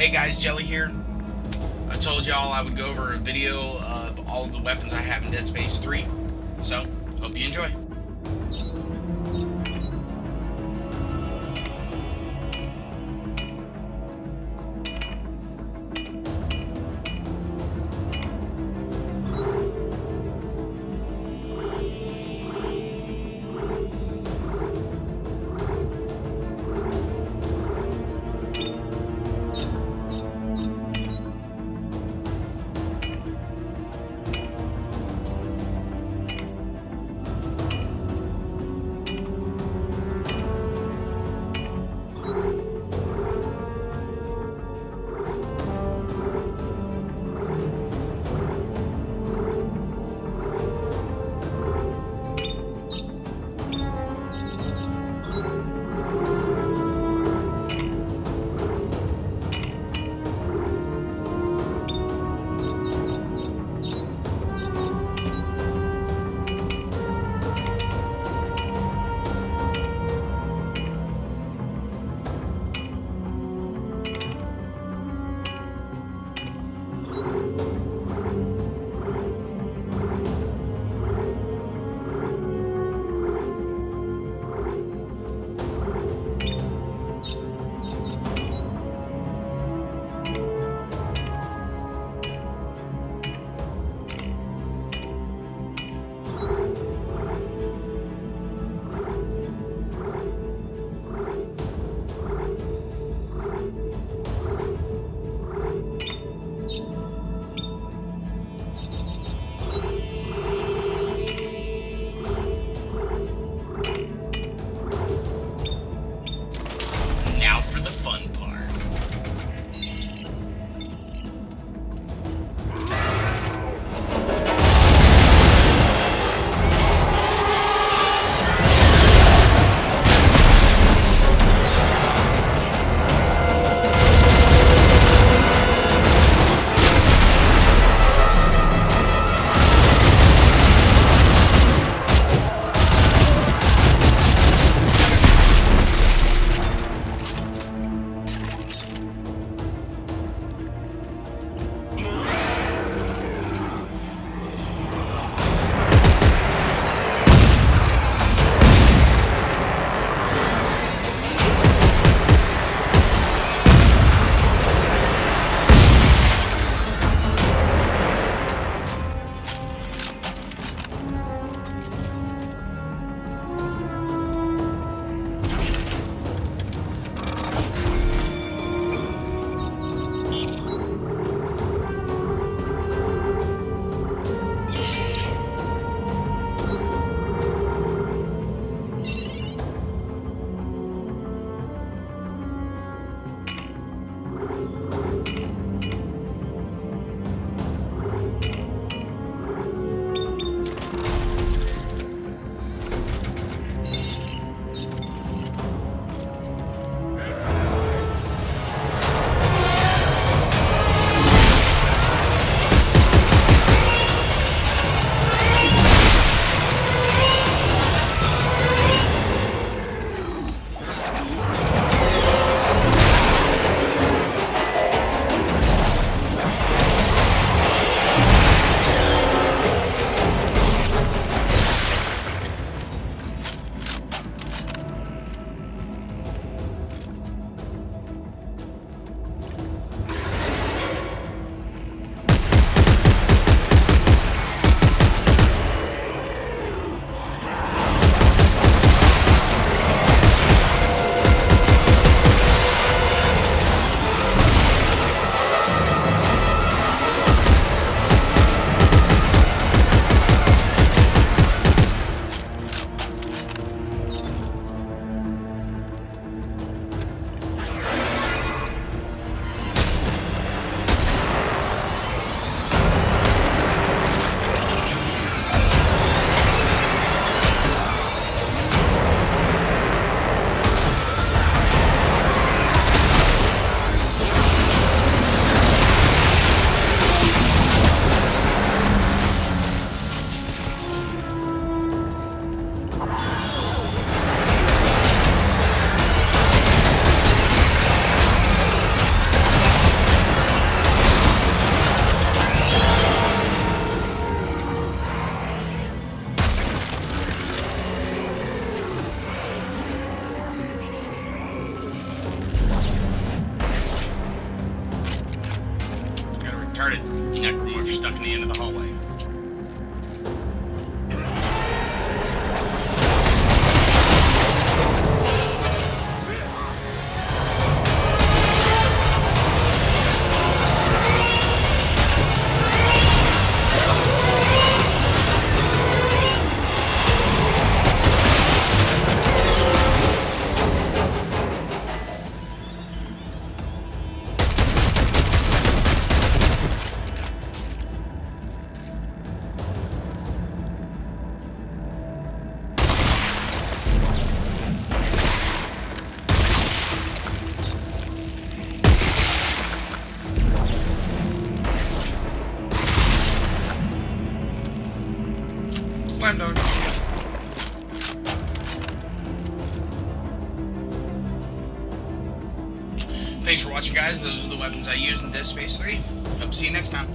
Hey guys, Jelly here. I told y'all I would go over a video of all the weapons I have in Dead Space 3. So, hope you enjoy. In the hallway. Slam dunk. Thanks for watching, guys. Those are the weapons I use in Dead Space 3. Hope to see you next time.